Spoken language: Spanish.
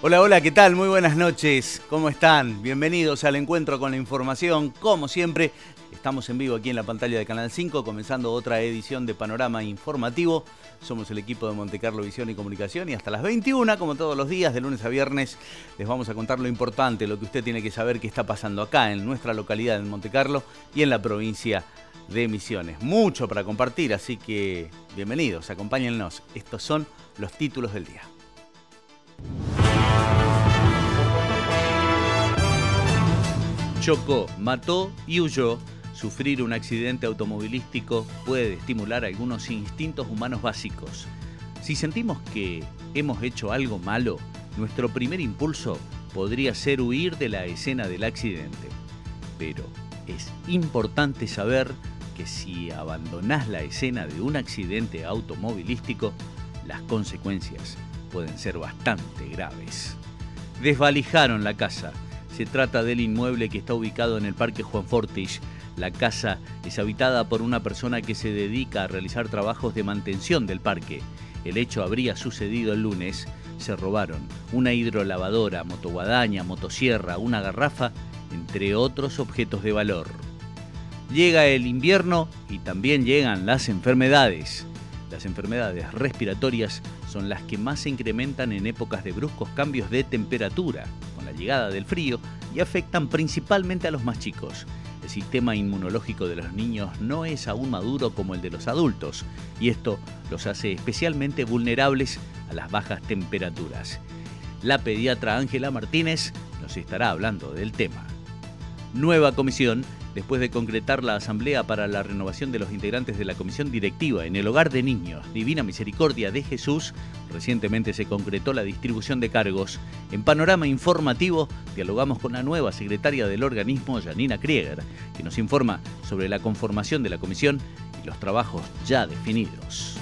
Hola, hola, ¿qué tal? Muy buenas noches. ¿Cómo están? Bienvenidos al encuentro con la información. Como siempre, estamos en vivo aquí en la pantalla de Canal 5, comenzando otra edición de Panorama Informativo. Somos el equipo de Montecarlo Visión y Comunicación y hasta las 21, como todos los días, de lunes a viernes, les vamos a contar lo importante, lo que usted tiene que saber que está pasando acá en nuestra localidad en Montecarlo y en la provincia de Misiones. Mucho para compartir, así que bienvenidos, acompáñennos. Estos son los títulos del día. Chocó, mató y huyó. Sufrir un accidente automovilístico puede estimular algunos instintos humanos básicos. Si sentimos que hemos hecho algo malo, nuestro primer impulso podría ser huir de la escena del accidente. Pero es importante saber que si abandonás la escena de un accidente automovilístico, las consecuencias pueden ser bastante graves. Desvalijaron la casa se trata del inmueble que está ubicado en el Parque Juan Fortis. La casa es habitada por una persona que se dedica a realizar trabajos de mantención del parque. El hecho habría sucedido el lunes. Se robaron una hidrolavadora, motoguadaña, motosierra, una garrafa, entre otros objetos de valor. Llega el invierno y también llegan las enfermedades. Las enfermedades respiratorias son las que más se incrementan en épocas de bruscos cambios de temperatura llegada del frío y afectan principalmente a los más chicos. El sistema inmunológico de los niños no es aún maduro como el de los adultos y esto los hace especialmente vulnerables a las bajas temperaturas. La pediatra Ángela Martínez nos estará hablando del tema. Nueva comisión después de concretar la asamblea para la renovación de los integrantes de la comisión directiva en el hogar de niños Divina Misericordia de Jesús, recientemente se concretó la distribución de cargos. En panorama informativo, dialogamos con la nueva secretaria del organismo, Janina Krieger, que nos informa sobre la conformación de la comisión y los trabajos ya definidos.